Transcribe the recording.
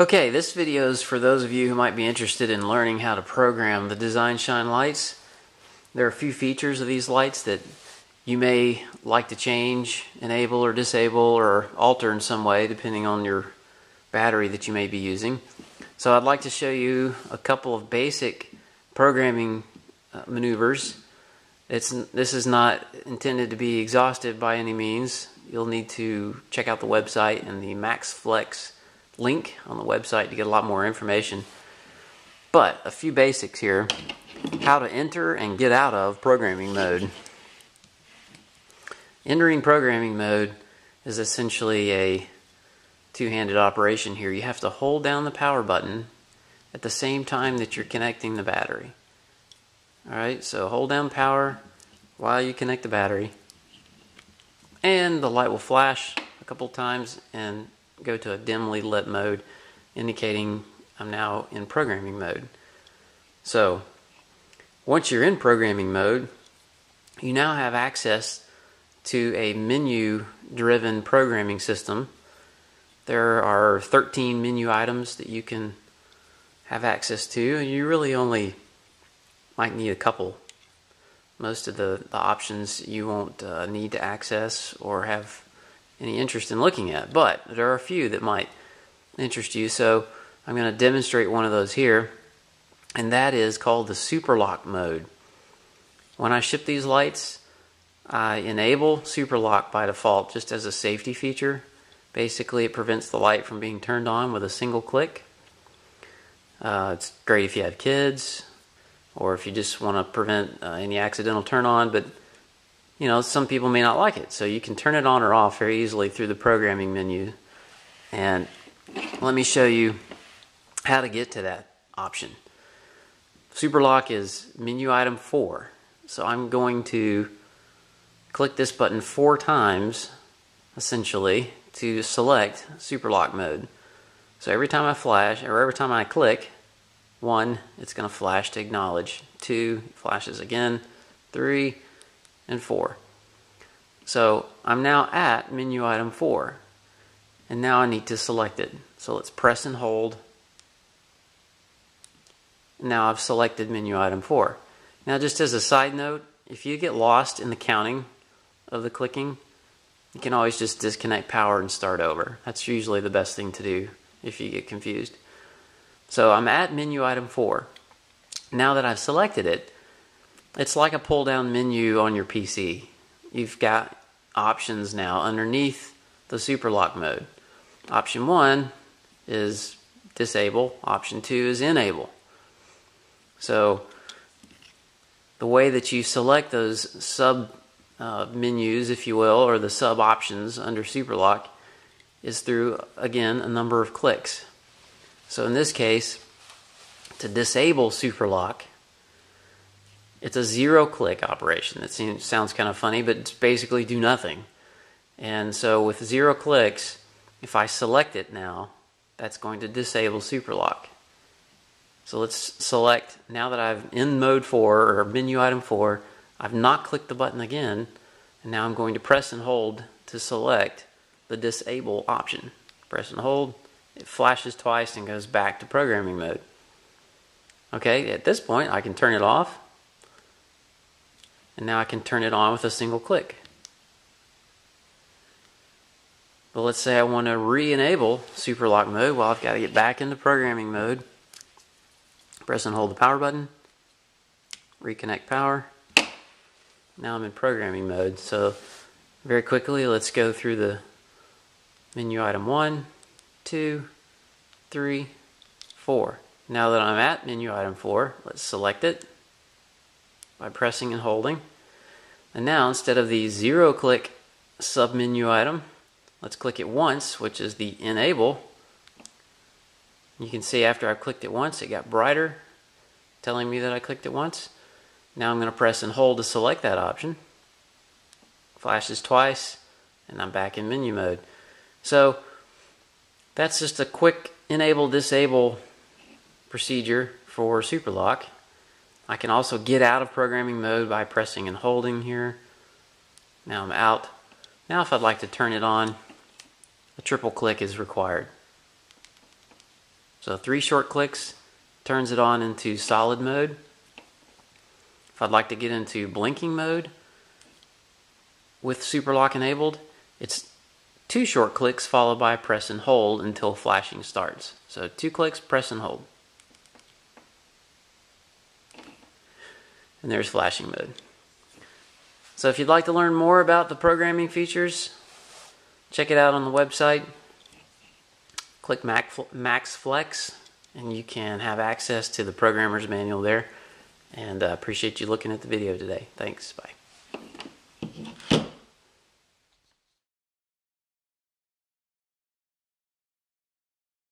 Okay, this video is for those of you who might be interested in learning how to program the DesignShine lights. There are a few features of these lights that you may like to change, enable or disable or alter in some way depending on your battery that you may be using. So I'd like to show you a couple of basic programming uh, maneuvers. It's, this is not intended to be exhaustive by any means. You'll need to check out the website and the MaxFlex link on the website to get a lot more information. But a few basics here how to enter and get out of programming mode. Entering programming mode is essentially a two handed operation here. You have to hold down the power button at the same time that you're connecting the battery. Alright, so hold down power while you connect the battery, and the light will flash a couple times and go to a dimly lit mode, indicating I'm now in programming mode. So, once you're in programming mode, you now have access to a menu driven programming system. There are 13 menu items that you can have access to, and you really only might need a couple. Most of the, the options you won't uh, need to access or have any interest in looking at, but there are a few that might interest you. So I'm going to demonstrate one of those here, and that is called the Super Lock mode. When I ship these lights, I enable Super Lock by default just as a safety feature. Basically, it prevents the light from being turned on with a single click. Uh, it's great if you have kids or if you just want to prevent uh, any accidental turn on, but you know, some people may not like it. So you can turn it on or off very easily through the programming menu. And let me show you how to get to that option. Super Lock is menu item 4. So I'm going to click this button four times, essentially, to select Super Lock mode. So every time I flash, or every time I click, one, it's going to flash to acknowledge. Two, flashes again. Three, and 4. So I'm now at menu item 4. And now I need to select it. So let's press and hold. Now I've selected menu item 4. Now just as a side note, if you get lost in the counting of the clicking, you can always just disconnect power and start over. That's usually the best thing to do if you get confused. So I'm at menu item 4. Now that I've selected it, it's like a pull down menu on your PC. You've got options now underneath the super lock mode. Option 1 is disable, option 2 is enable. So the way that you select those sub uh, menus, if you will, or the sub options under SuperLock is through, again, a number of clicks. So in this case, to disable SuperLock, it's a zero click operation. It seems, sounds kind of funny, but it's basically do nothing. And so with zero clicks, if I select it now, that's going to disable SuperLock. So let's select, now that I'm in mode 4 or menu item 4, I've not clicked the button again, and now I'm going to press and hold to select the disable option. Press and hold, it flashes twice and goes back to programming mode. Okay, at this point I can turn it off and now I can turn it on with a single click. But let's say I want to re-enable super lock mode. Well, I've got to get back into programming mode. Press and hold the power button. Reconnect power. Now I'm in programming mode. So very quickly, let's go through the menu item one, two, three, four. Now that I'm at menu item four, let's select it by pressing and holding. And now instead of the zero click submenu item, let's click it once, which is the enable. You can see after I clicked it once, it got brighter, telling me that I clicked it once. Now I'm going to press and hold to select that option. Flashes twice, and I'm back in menu mode. So that's just a quick enable disable procedure for SuperLock. I can also get out of programming mode by pressing and holding here. Now I'm out. Now if I'd like to turn it on, a triple click is required. So three short clicks turns it on into solid mode. If I'd like to get into blinking mode with super lock enabled, it's two short clicks followed by press and hold until flashing starts. So two clicks, press and hold. And there's flashing mode. So if you'd like to learn more about the programming features, check it out on the website. Click MaxFlex and you can have access to the programmer's manual there. And uh, appreciate you looking at the video today. Thanks. Bye.